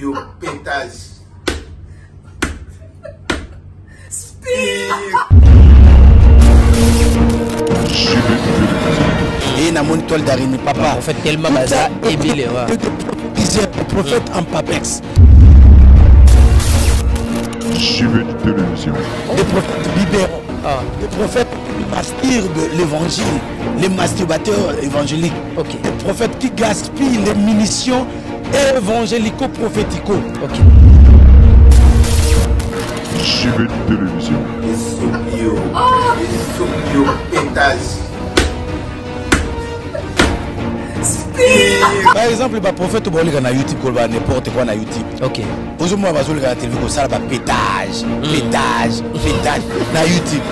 yo pétage et namoni toile d'araignée papa. En fait tellement baza ebele wa prophète en papex. Suivez de télévision. les prophètes libéraux ah. Les prophètes mastirent de l'évangile. Les masturbateurs évangéliques. Ok. Les prophètes qui gaspillent les munitions évangélico-prophético ok. De télévision. yo yo pétage par exemple baprophète baoleka na youtube koloba n'importe quoi na youtube. Ok. Ozomona bazoleka na télé kosala bapétage pétage pétage na youtube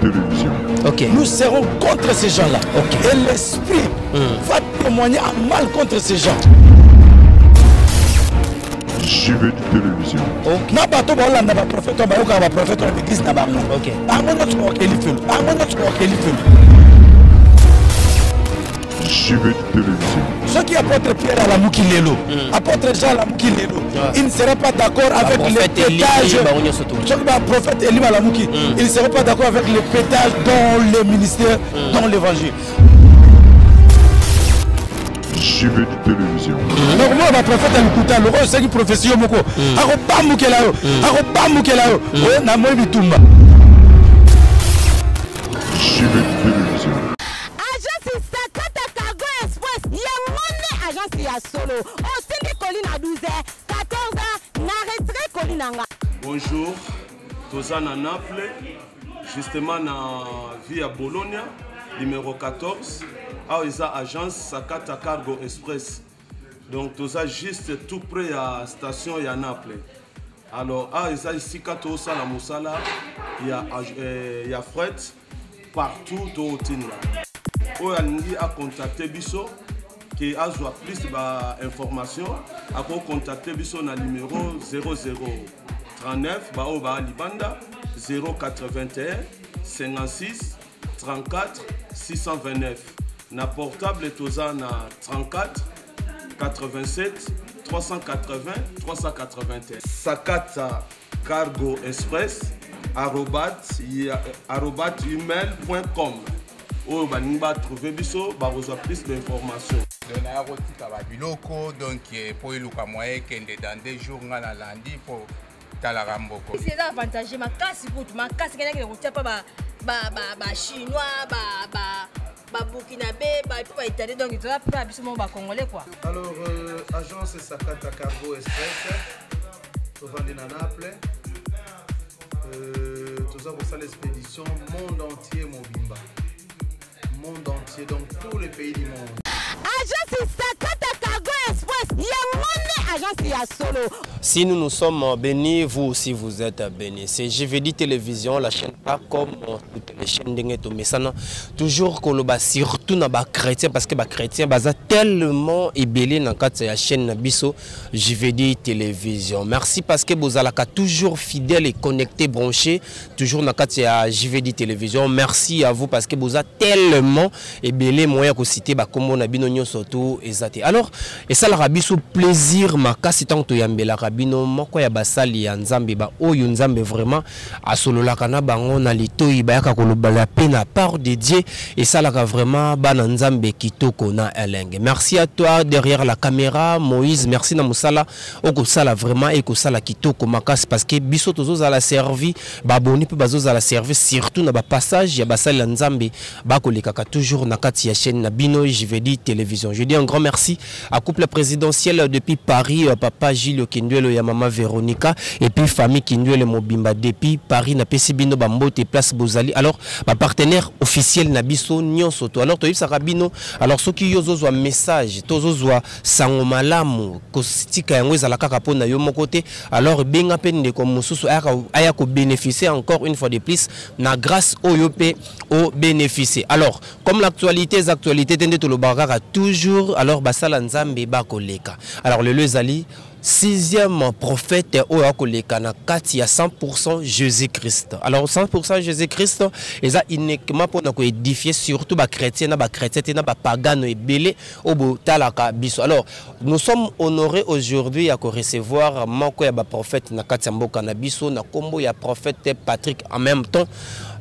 télévision. ok nous serons contre ces gens-là Ok. et l'esprit va témoigner à mal contre ces gens de télévision. na bato na na bango Ok. bango felo bango nyonso bakokeli felo Suivez de télévision. soki apôtre pierre alamuki lelo apôtre jean alamuki lelo Ouais. il ne serait pas d'accord avec le prophète pétage. bango nyonso to. soki baprophète eli balamuki il ne serait pas d'accord avec le pétage dans le ministère dans l'évangile. Suivez de télévision. donc moi baprofete ya lokuta loko osaki prophétie yo moko. Akobambukela yo akobambukela yo oyo na moi bitumba. Suivez solo osili koli na 12 14 na retrait koli na nga Bonjour, Naples, justement na vie à Bologna, numéro 14. awa eza agence sakata cargo express. Donc toza juste tout près ya station ya naples. Alors awa eza esika tosala mosala ya, eh, ya fret partout tootinda oyo alingi acontacte biso ke azwa plus bainformation akocontacte biso na numero 0039 baoyo baa libanda 081 56 34 629 na portable toza na 34 87 380 381 sakata cargo express arobat arobat email.com oyo balingi batrouve biso bakozwa plus d'information donc naya kotika babiloko donc mpo eluka moyen ekende dans deux jours nga na landi mpo talaka mboko esi eza avantage makasi kutu makasi kendakende kotia mpa bachinois babukinabe mpe baitalien donc toza mpe na biso moko bacongolais quoi Alors, euh, agence Sakata Cargo Express, tovandi na Naples. Euh, toza kosala expédition monde entier mobimba. Monde entier, donc tous les pays du monde. Si nous nous sommes bénis, vous aussi vous êtes bénis. C'est JVD Télévision, la chaîne pas comme toutes les chaînes de Mesana. Toujours que le surtout na ba chrétien parce que ba chrétien baza tellement ébélé dans quatre la chaîne na biso JVD Télévision. Merci parce que vous allez toujours fidèle et connecté branché toujours na quatre ya JVD Télévision. Merci à vous parce que vous êtes tellement ébélé moyen ko citer ba kombo na bino nyonso to ezate. Alors et ça la biso plaisir makasi tant to yambelaka bino moko ya basali ya nzambe ba oyo nzambe vraiment asololaka na bango na litoi bayaka kolobala pe na part de dieu esalaka vraiment bana nzambe kitoko na elenge. Merci à toi derrière la caméra moïse. Merci na mosala. Okosala vraiment ekosala kitoko makasi. Parce que biso tozozala servi baboni mpe bazozala servi surtout na bapassage ya basali ya nzambe. Bakolekaka toujours na kati ya chaîne na bino je vais dire télévision. Je dis un grand merci à couple présidentiel depuis paris euh, papa gilles kindwelo ya mama véronica et puis famille kindwelo mobimba. Depuis paris napesi bino bambote place bozali. Alors bapartenaire officiel na biso nyonso. To alors toyebisaka bino alors soki yo ozozwa message to ozozwa sango malamu kotika yango ezala kaka mpo na yo moko te alors benga mpe ndeko mosusu aya kobénéficie encore une fois de plus na grâce oyo mpe obénéficie alors comme l'actualité eza actualité te nde tolobaka kaka toujours alors basala nzambe bakoleka. Alors lelo ezali sixième prophète oyo akoleka na kati ya 100% jésus-christ. Alors 100% jésus-christ eza uniquement mpona koédifie surtout bachrétien na bachrétien te na bapagano ebele oyo botalaka biso alors nous sommes honorés aujourd'hui ya korecevoir moko ya baprophète na prophète patrick en même temps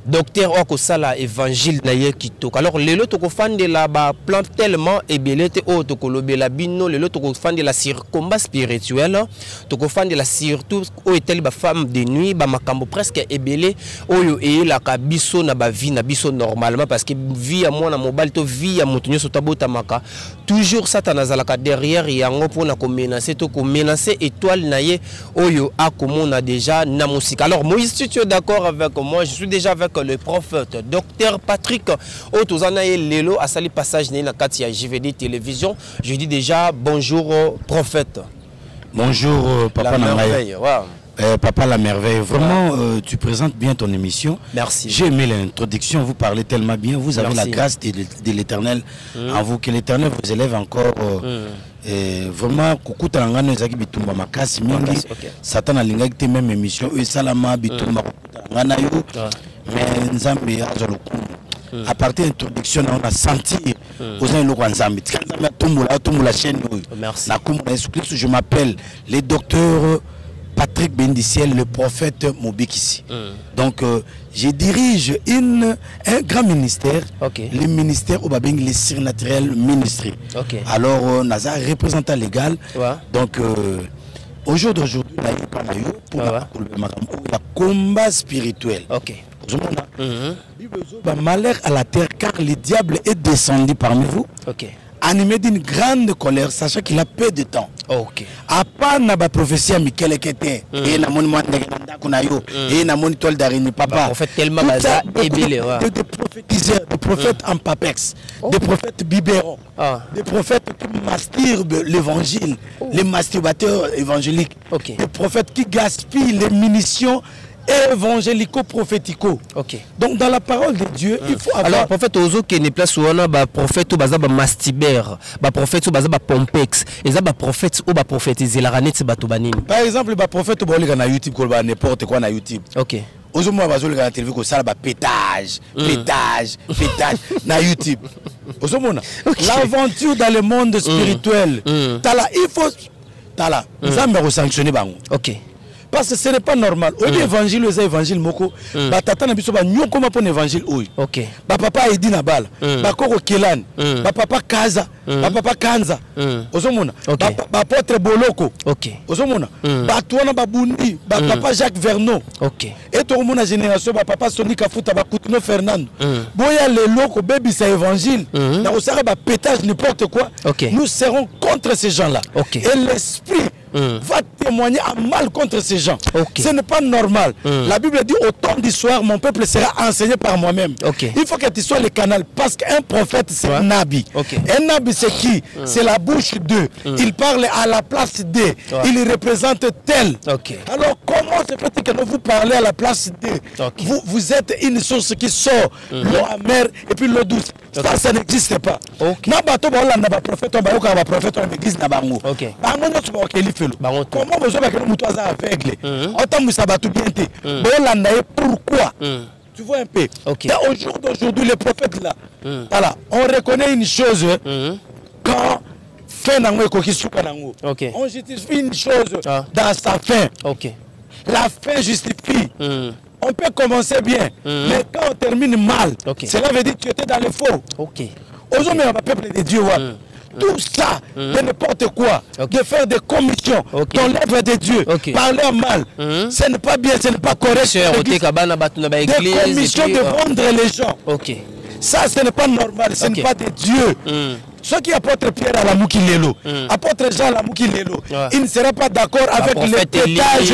docteur oyo akosala évangile na ye kitoko. Alors lelo tokofandela baplan tellement ebele te oyo tokolobela bino. Lelo tokofandela sur combat spirituel. Tokofandela surtout oyo etali bafemme de nuit bamakambo presque ebele oyo eyelaka biso na bavie na biso normalement. Parce que vie ya mwana mobali to vie ya moto nyonso tabotamaka. Toujours satana azalaka derrière yango mpona komenace to komenace étoile na ye oyo akomona déjà na mosika. Alors moïse si tu es d'accord avec moi? Je suis déjà avec le prophète docteur patrick oyo toza na ye lelo asali passage na na kati ya jvd télévision je dis déjà bonjour prophète Bonjour, euh, Papa la merveille wow. Euh, Papa la merveille, vraiment, euh, tu présentes bien ton émission. Merci. J'ai aimé l'introduction, vous parlez tellement bien, vous avez Merci. la grâce de, de l'éternel en vous, que l'éternel vous élève encore. euh, et vraiment, kukuta ngano ezaki bitumba makasi mingi. Satan alingaki te même émission, oyo esalama bitumba yo. Mais nzambe azwa lokumu. à partir de l'introduction on a senti oza eloko ya nzambe? Tika nzambe atombola atombola chaîne oyo Merci. na kombo na yesu kristo je m'appelle le docteur patrick bendiciel le prophète mobikisi. Donc euh, je dirige une, un grand ministère le ministère oyo babengi le surnaturel ministry. Alors euh, naza représentant légal. Ouais. donc euh, au jour d'aujourd'hui na yo Ouais, ya combat spirituel ozomona Mhm. malheur à la terre car le diable est descendu parmi vous ok. animé d'une grande colère sachant qu'il a peu de temps. Ok. Apana baprophétie ya mikeleke te e namoni mwa ndenge na ndako na yo e namoni toile d'araignée papa. De- ouais. de- de des prophètes en papex des prophètes biberons Ah. des prophètes qui masturbent l'évangile les masturbateurs évangéliques des prophètes qui gaspillent les munitions évangélico-prophético ok. Donc dans la parole de Dieu il faut avoir alors prophète ozokende place wana baprophète oyo baza bamastibere baprophète oyo baza bapompex eza baprophète oyo baprofetizelaka neti bato banini par exemple baprophète baoleka na youtube koloba n'importe quoi na youtube. Ok. Ozomona bazoleka na télévi kosala bapétage pétage pétage na youtube. Ozomona l'aventure dans le monde spirituel tala il faut tala nzambe akosanctionne bango ok parce que ce n'est pas normal. Oyebi évangile oyo eza évangile moko. Batata na biso banyokoma mpona évangile oyo. Ok. Bapapa edi na bala bakoko kelani Mm. bapapa kaza. Bapapa kanza. Mm. ozomona. Ok. Bapa- baapôtre boloko. Ok. Ozomona. Mm. bato wana babundi bapapa jacques vernon. Ok. E tokomona génération bapapa soni kafuta bakutino fernando. Mm. boya lelo kobebisa évangile. Mm. na kosala bapétage n'importe quoi. Ok. nous serons contre ces gens là Ok. et l'esprit Mm. Va témoigner à mal contre ces gens. Ce n'est pas normal. Mm. la bible dit au temps du soir mon peuple sera enseigné par moi-même. Il faut que tu sois le canal parce qu'un prophète c'est Ouais. un nabi un nabi c'est qui? C'est la bouche d'eux. Il parle à la place d'eux. Il représente tel. Alors comment se fait-il que vous parlez à la place d'eux? Vous, vous êtes une source qui sort. L'eau amère et puis l'eau douce ça ça n'existe pas. Ok. na bato baolanda baprofete oyo bayokaka baprofete oyo na église na bango. Ok. bango nyonso bakokeli felo. Bango te. comment bozobakeli moto aza aveugle? Otambwisa bato bien te. Boolanda ye pourquoi? Tu vois un peu? Ok. Et au jour d'aujourd'hui les prophètes là voilà on reconnaît une chose quand fin nango ekoki suka nango. Ok. on justifie une chose Ah. dans sa fin. Ok. La fin justifie. Mm. On peut commencer bien mais quand on termine mal cela veut dire que tu étais dans le faux. Ok. Ozomema bapeuple de dieu wana tout ça de n'importe quoi Ok. de faire des commissions dans l'œuvre de dieu parler en mal. Ce n'est pas bien ce n'est pas correct. Des commissions de vendre les gens. Ok. Ça ce n'est pas normal ce n'est pas de dieu. Soki apôtre pierre alamuki lelo apôtre jean alamuki lelo Ouais. il ne sera pas d'accord avec le pétage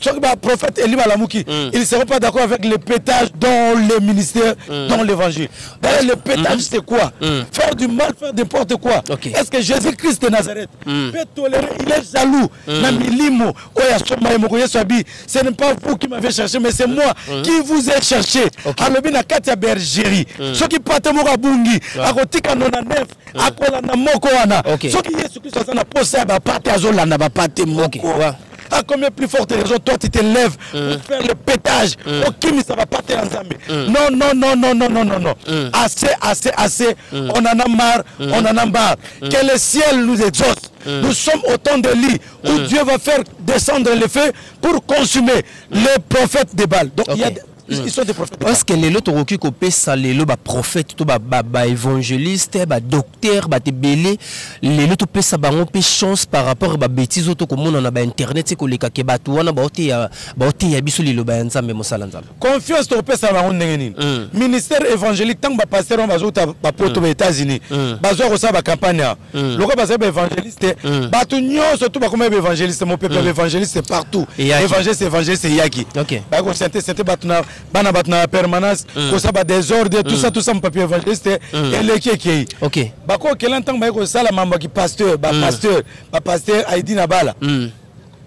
soki baprophète eli balamuki Mm. ils ne seront pas d'accord avec le pétage dans le ministère dans l'évangile. D'ailleurs le pétage c'est quoi? Mm. faire du mal faire n'importe quoi. Ok. est-ce que jésus christ de nazareth Mm. peut tolérer? Il est jaloux. Na milimo oyo asoma ye moko yesu abi ce n'est pas vous qui m'avez cherché mais c'est moi qui vous ai cherché. Alobi na kati ya bergerie. Soki pate moko abungi akotika 99 akolanda moko wana. Ok. soki yesu kristo aza na posa ya bapa te azolanda bapa te Ok, moko ouais. à combien plus forte raison toi tu te lèves pour faire le pétage okimisa bapa te ya nzambe. Non non non non non non non non. Assez assez assez. On en a marre on en a marre. Que le ciel nous exauce. Nous sommes autant de lits où Dieu va faire descendre le feu pour consumer les prophètes de Baal donc il y a Ok. des- ils ils sont des prophètes. De Baal. parce que lelo tokoki kopesa lelo baprophète to baévangéliste badocteur bato ebele lelo topesa bango mpe chance par rapport babétise oyo tokomona na bainternet ekolekake bato wana baoteya baoteya biso liloba ya nzambe mosala nzambe. Confiance tokopesa bango ndenge nini ministère évangélique ntango bapaster wana bazouta bapoto ba états-unis. Bazwa kosala bacampagne awa lokola bazali baévangéliste bato nyonso tu bakoma baévangéliste mopepe ya baévangéliste partout. Évangéliste évangéliste eyaki Ok. baye kosente sente bato na bana bato na permanence kosala badésordre tout ça tout ça mopapi évangéliste eleki ekei ok. Bakokela ntango baye kosala mambo ya kipasteur bapasteur bapasteur aidi na bala Mm.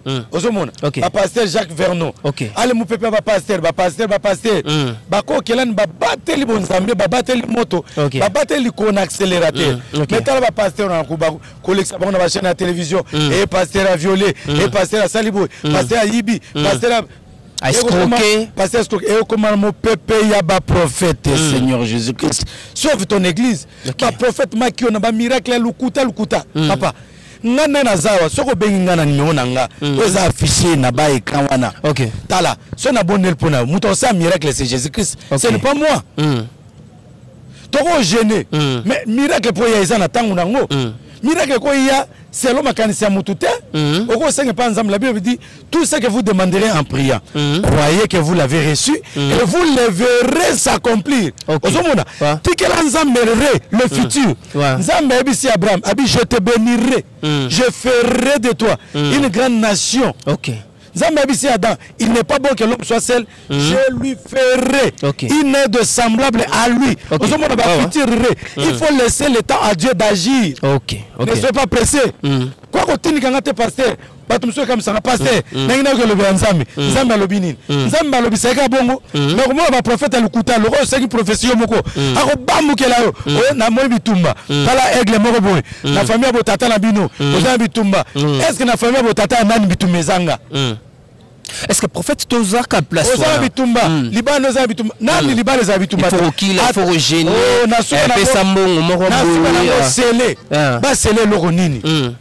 Mm. ozomona bapaster jacques vernon. Ok. ale mopepe ya bapaster bapaster bapaster Mm. bakokelani babateli bonzambe babateli moto babateli likolo na accélérateur Mm, me tala bapaster ko- kolekisa bango na bachaine ya télévision. E paster aviolé e paster asali boye paster ayibi paster a- Escroqué. paster escroqué ekokoma na mopepe ya baprophète seigneur jésus christ sauve ton église. Ok. baprophète makio na bamiracle ya lukuta lukuta. Papa nga nde naza awa soki obengi nga na nimero na nga. Oyo eza affiché na baécran wana. Ok. tala so nabondeli mpo na yo moto osala miracle c'est jésus christ ce n'est pas moi. Mm. tokogene Mm. mais miracle mpo ya eza na ntango nango. Miracle koya selo makanisi ya motu te okosenga mpa nzambe la bible dit tout ce que vous demanderez en priant Mm. croyez que vous l'avez reçu et vous le verrez s'accomplir. Ozomona tikela nzambe re le futur. Nzambe ayebisi abraham abi je te bénirai je ferai de toi une grande nation. Ok nzambe ayebisi adam il n'est pas bon que l'homme soit seul. Je lui ferai Ok. une aide semblable à lui. Ozomona Ah il faut laisser le temps à dieu d'agir. Ne soyez pas pressé. Mm. Kwa kotindika nga te paster bato mosusu ekamisanga paster ndenge nayoki elobi ya nzambe. Nzambe alobi nini? Nzambe alobisaka bongo? Me komona baprofete ya lokuta loko oseki profesi yo moko. Akobambukela yo oyo namoni bitumba. Tala aigle moko boye na famille ya botata na bino oza na bitumba. Estce na famille ya botata ya nani bitumba ezanga Mm. est-ce que prophète tozaka place oza na wana bitumba. Libala oza na bitumba. Nani libala ezala bitumba? Il te? faut kokila il faut At- kogene Oh, na suka na epesa ngo- mbongo moko boye nango ah. sele Ah. basele eloko nini? Mm.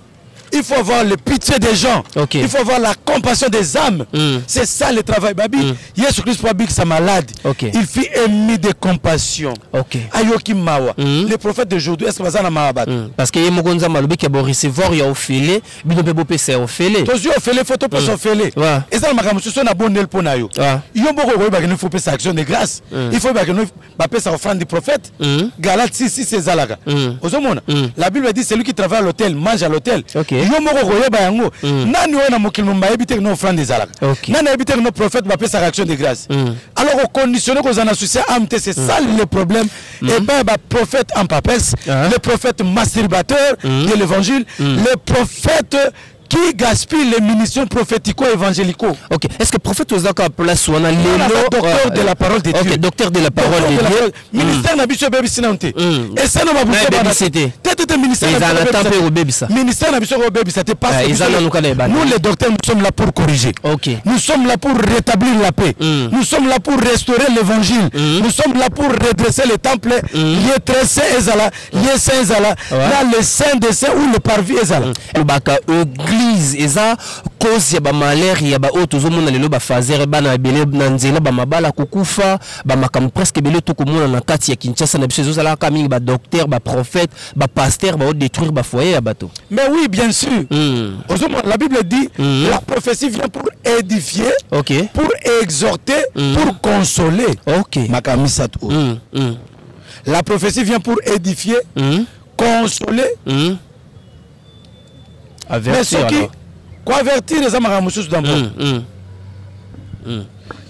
Il faut avoir le pitié des gens. Okay. Il faut avoir la compassion des âmes. Mm. C'est ça le travail. Babi, mm. Yesu Christ pour que ça malade. Okay. Il fit émis de compassion. Okay. Ayoki mawa. Mm. Les prophètes d'aujourd'hui, est-ce que vous avez mawabat? Mm. Parce que yemogo nzamba lobi ki bo recevoir ya ofele, bino pe bo pesa mm. ofele. Tozi ofele photo pe so ofele. Wa. Eza makambo so na bonel pona yo. Yombo ko ba kene faut pesa action de grâce. Mm. Il faut ba kene ba pesa offrande du prophète. Galates 6 6 ezalaka. Ozomona? La Bible dit celui qui travaille à l'hôtel mange à l'hôtel. Okay yo moko okoyeba yango. Nani oyo na mokili mo bayebi te no offrande ezalaka? Nani ayebi te no prophète bapesaka action de grâce? Mm. alors oconditionne kozala na souci ya ame te c'est ça le problème. Epai ya baprophète en papesse Ah. le prophète masturbateur de l'évangile le prophète qui gaspille les munitions prophético-évangélico. Ok. Est-ce que prophète Ozaka place ou on a euh, docteur de la parole de Dieu. Ok, docteur de la parole de Dieu. Ministère mm. n'a biso baby sinante. Mm. Et ça n'a pas bougé pas c'était. Tête ministère. Ils allaient taper au baby ça. Ministère n'a biso au baby ça te passe. Ils allaient nous caler. Nous les docteurs nous sommes là pour corriger. Ok. Nous sommes là pour rétablir la paix. Mm. Nous sommes là pour restaurer l'évangile. Nous sommes là pour redresser les temples. Redresser Ezala, Yé Saint Ezala, là le Saint des Saints ou le parvis Ezala. Baka Ogli église eza cause ya bamalere ya baoyo tozomona lelo bafasere bana ebele na nzela bamabala kokufa bamakambo presque ebele tokomona na kati ya kinshasa na biso ezozala kaka mingi badocteur baprophète bapaster baodétruire bafoyer ya bato. Mais oui bien sûr. Mm. Ozomona, la Bible dit Mm. la prophétie vient pour édifier ok. pour exhorter pour consoler. Ok. Makambo misato. Mm, mm, la prophétie vient pour édifier mm, consoler mm. Mais soki koavertir eza makambo mosusu dambo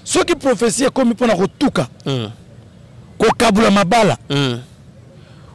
soki prophétie ekomi mpona kotuka kokabula mabala. Mm,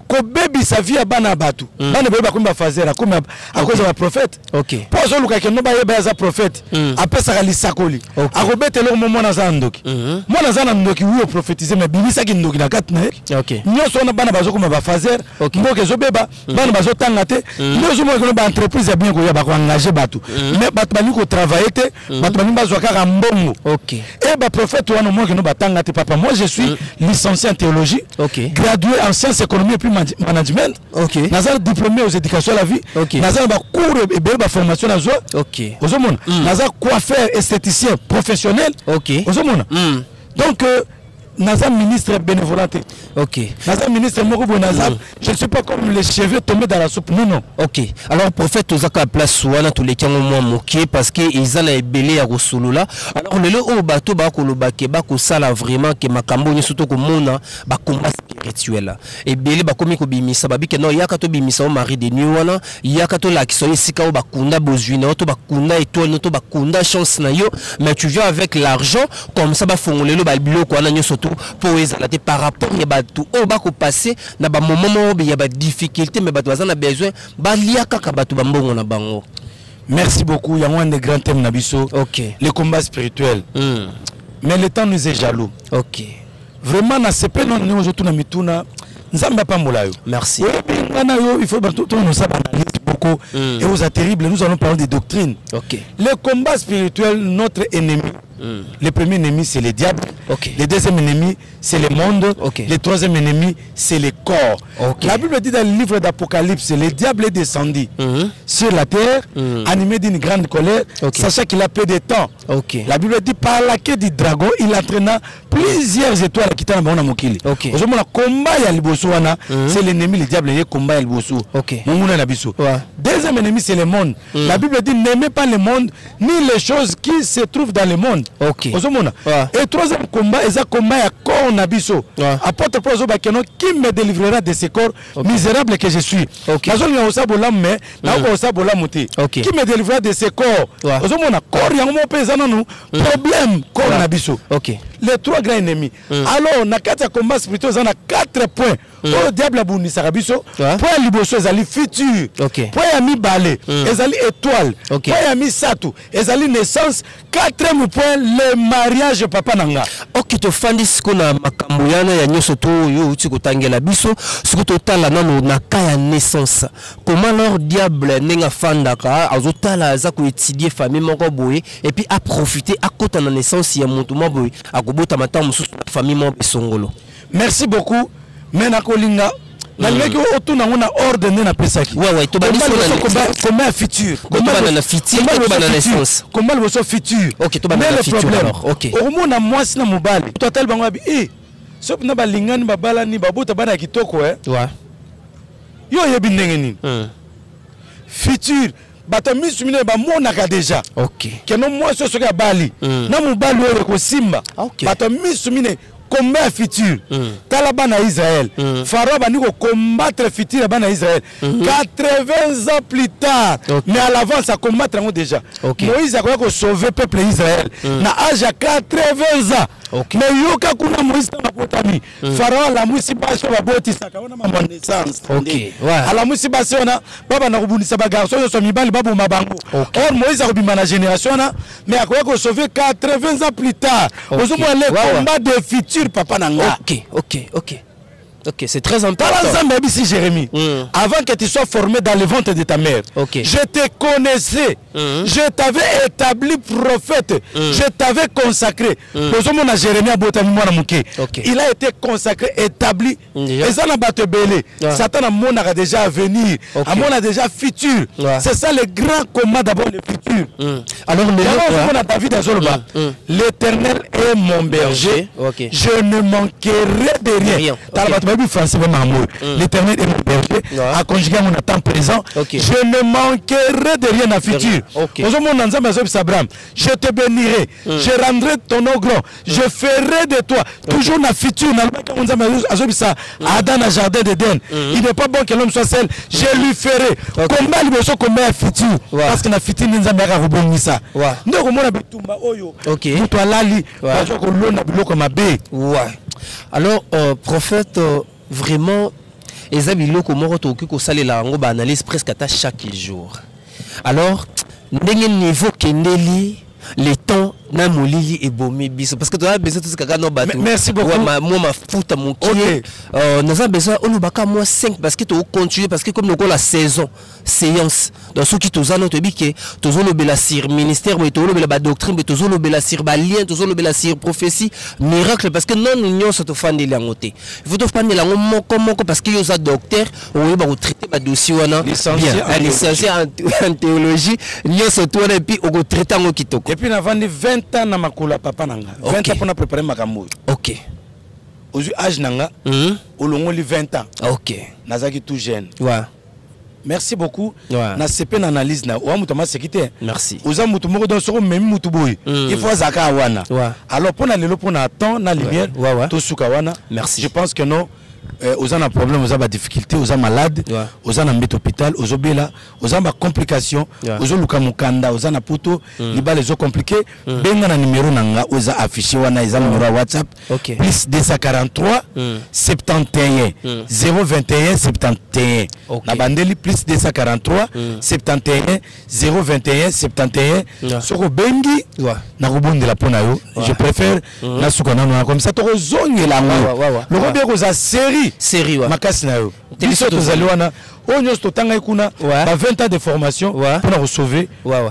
kobebisa vie ya bana ya bato. Bana boye bakomi bafazer akomi akoza baprofete ok. Mpo azoluka kendo bayeba ye aza profete apesaka lisakoli. Ok. akobetela omo mwana aza na ndoki. Mwana aza na ndoki wi oprofetize me bimisaki ndoki na kati na ye. Ok. nyonso wana bana bazokoma bafazer Ok. mboka ezobeba bana bazotanga te. Nde ozomona keno baentreprise ya bien koya bakoengage bato. Me bato balingi kotravaille te bato balingi bazwa kaka mbongo. Ok. E baprofete wana omona keno batanga te papa moi je suis licencié en théologie Ok. gradué en sciences économie et puis management Ok. naza diplômé aux éducations à la vie Ok. naza na bacours ebele baformation nazwa ok ozomona naza coiffeur esthéticien professionnel Ok. ozomona Mm. donc euh, naza ministre bénévolat te ok. Naza ministre moko boye naza je ne suis pas comme les cheveux tombés dans la soupe non non. Ok. Alors prophète tozaka ya place wana toleki yango mwa moke parce que eza na ebele ya kosolola alors lelo oyo bato bakoloba ke bakosala vraiment ke makambo nyonso tokomona bakomba spirituel ebele bakomi kobimisa babike no yaka tobimisa o mari de nuit wana yaka tolakisa yo esika oyo bakunda bozwi na yo to bakunda étoile no to bakunda chance na yo. Mais tu viens avec l'argent comme ça bafongolelo babiloko wana nyonso to mpo ezala te par rapport ya bato oyo bakopase na bamoment moko ya badifficulté mais bato baza na besoin balia kaka bato bambongo na bango merci beaucoup yango wana grand thème na biso ok. Le combat spirituel mm. mais le temps nous est jaloux. Ok. Vraiment na sepe ndenge ozotuna mituna nzambe apambola yo merci. Oyebi nga na yo il faut tonosa baanalyse beaucoup. Mm. et oza terrible nous allons parler de doctrine ok. Le combat spirituel notre ennemi Mm. le premier ennemi c'est le diable. Le deuxième ennemi c'est le monde. Le troisième ennemi c'est le corps. La bible dit dans le livre d'apocalypse le diable est descendu Mhm. sur la terre Mm. animé d'une grande colère sachant qu'il a peu de temps. La bible dit par la queue du dragon il entraîna plusieurs étoiles na bango na mokili. Komba ya liboso wana c'est l'ennemi le diable ye komba ya liboso. Ouais. deuxième ennemi c'est le monde. La bible dit n'aimez pas le monde ni les choses qui se trouvent dans le monde Ok. ozomona. Et troisième combat eza combat ya corps na biso. Apôtre paul azobakeno qui me délivrera de ce corps misérable que je suis? Nazolinga kosa bolamu me nakoka kosa bolamu te. Qui me délivrera de ce corps? Ozomona corps yango moko mpe eza nanu. Problème corps na biso les trois grands ennemis. Alors na kati ya combat spirituel eza na quatre points. Oyo diable abundisaka biso Ouais. point ya liboso ezali futur Ok. point ya mibale ezali étoile. Point ya misato ezali naissance. Quatrième point le mariage papa na nga ok tofandi siko na makambo yana ya nyonso to oyo outi kotangela biso. Siko totala nano na ka ya naissance. Comment alors diable ndenge afandaka azotala aza koétudie famille moko boye epuis aprofite akota na naissance ya motu mwa boye kobotama ntango mosusu na famille moko esongolo. Merci beaucoup. Me nakolinga nalingaki mm. otuna yango na ordre nde napesaki. Combien ya futurecombien liboso futurele problème okomona mwasi na mobali to atali bango yabi e eh, so mpena balingani babalani babota bana ya kitoko e yo oyebi ndenge nini? Hmm. Future bato misu minene bamonaka deja ok keno mwasi oyo soki abali Mm. na mobali oyo ekosimba Ok. bato misu mine komba ya futur Mm. tala bana ya israel Mm. pharaon bandi kokombattre futur ya bana ya israel 80 ans plus tard Ok. mais à l'avance akombattre yango déjà Ok. moïse akoya kosauve peuple ya israel na age ya 80 ans Mais yoka kuna moïse ntango abotami pharaon alamwisi basi oyo babotisaka wana mama naissance Ok, ouais. alamwisi basi wana babanda kobundisa bagarso nyonso mibali baboma bango. Or moïse akobima na génération wana mais akoya kosauve 80 ans plus tard. Ozomona le combat de futur papa na nga ok c'est très important. Nzambe ayebisi jérémie Mm. avant que tu sois formé dans le ventre de ta mère je te connaissais. Mm. je t'avais établi prophète. Je t'avais consacré. Il a été consacré établi. Déjà. eza na bato ebele Ouais. satan amonaka déjà avenir Ok. amona déjà futur. Ouais. c'est ça le grand combat d'abord le futur. Mm. alors Mm, mm. l'éternel est mon berger. Je ne manquerai de rien Français moyo l'éternel est mon berger. Na temps présent je ne manquerai de rien na futur. Ok. ozomona nzambe azobisa abraham je te bénirai je rendrai ton nom grand je ferai de toi toujours na futur nalobaki yango nzambe azo- azobisa adam na jardin d'eden il n'est pas bon que l'homme soit seul je lui ferai. Komba liboso komba ya futur. Parce que na futur nde nzambe yaka kobongisa nde okomona bitumba oyo moto alali biloko mabe. Alors, euh, prophète, euh, vraiment, eza biloko moko tokoki kosalela yango baanalyse presque ata chaque jour. Alors ndenge niveau kendeli le temps na molili ebomi biso parce que toza besoin tosikaka no bato mwa mafuta mokie Ok. Naza besoin olobaka mwa 5 parce que tokocontinue parce que comme lokola saison séance donc soki toza no toyebi ke tozolobela sur ministère boye tozolobela badoctrine boye tozolobela sur balien tozolobela sur prophétie miracle parce que nanu nyonso tofandeli yango te. Il faut tofandela yango moko moko parce que yo oza docteur okoyeba kotraite badossier wana. Licencié bien en licencié en- en théologie nyonso to wana epuis okotraite yango kitoko 20 ans na papa na nga 20 Ok. ans mpo na prépare makambo oyo ok ozwi age na nga Mhm. olongoli 20 ans ok nazalaki tout jeune ouais. merci beaucoup Ouais. nasepe na analyse na oya moto amaseki te merci oza moko don soko omemi motu boye Mm. il faut azalaka wana Ouais. alors mpo na lelo mpo na temps na lumière Ouais, ouais. tosuka wana Merci. je pense que non oza na problème oza badifficulté oza malade oza na mbeto hôpital ozobela oza na bacomplication ozoluka mokanda oza na poto libala ezocomplike benga na numero na nga oza affiché wana eza numero ya whatsapp. Plus 243 Mm. 71 Mm. 021 71 Ok. na bandeli plus 243 71 021 71 Ouais. soki obengi nakobondela mpo na yo. Je préfère nasuka nano comme ça tokozongela yango ouais, ouais, ouais. Série. Série ouais. makasi na yo. Biso tozali wana oyo nyonso totangaki kuna ba 20 ans de formation mpona kosauve.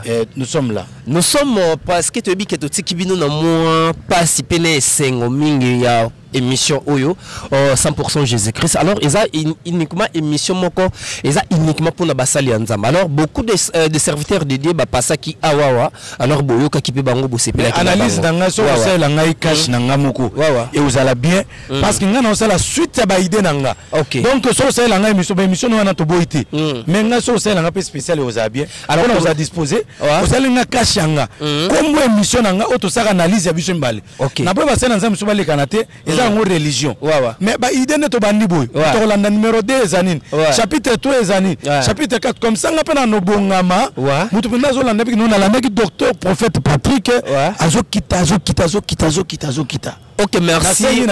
Eh, nous sommes là. Nous sommes euh, parce que toyebi ke totiki bino na mwa mpasi mpe na esengo mingi ya émission oyo euh, 100% jésus christ alors eza in- uniquement émission moko eza uniquement mpona basali ya nzambe. Alors beaucoup de, euh, de serviteurs de dieu bapasaki awawa alors boyokaki mpe bango Mais bosepelaki analyse na osalela ngai cash na ngai moko Ouais, ouais. ekozala bien parce que ngai na osala suite ya baide na nga Ok. donc soki osalela ngai émission baémission no wana toboyi te. Mm. mais ngai soki osalela ngai mpe spécial ekozala bien. Alors, mpona pour- kozala disposé Ouais. osali nga cash nga kombo émission na nga oyo tosaka analyse ya biso na boye basali na balekana te eza yango religion. Mais baide nde tobandi boye Ouais. tokolanda numéro 2 eza nini Ouais. chapitre 3 eza nini Ouais. chapitre 4 comme ça nga mpe na nobongama moto mpenza azolanda biki no nalandaki docteur prophète patrick. Ouais. azokita azokita azokita azokita azokita ok merci.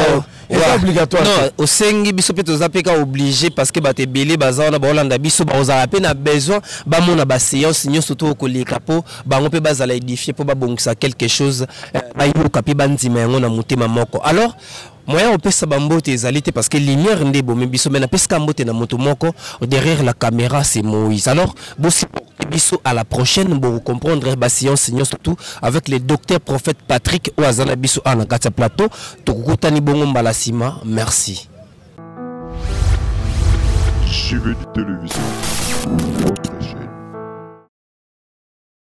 Oh, obligatoire non osengi biso mpe toza mpe ka obligé parce que bato ebele baza wana baolanda biso bakozala mpe na besoin bamona baséance nyonso to koleka mpo bango mpe bazala édifie mpo babongisa quelque chose eh, bayoka mpe bandima yango na motema moko. Alors moyen opesa bambote ezali te parce que lumière nde ebomi biso me napesaka mbote na moto moko derrière la caméra c'est moïse. Alors bosiporte biso à la prochaine bokocomprendre baséance nyonso tout avec le docteur prophète patrick oyo aza na biso awa na kati ya plateau tokokutani bongo mbala nsima merci du télévision. Votre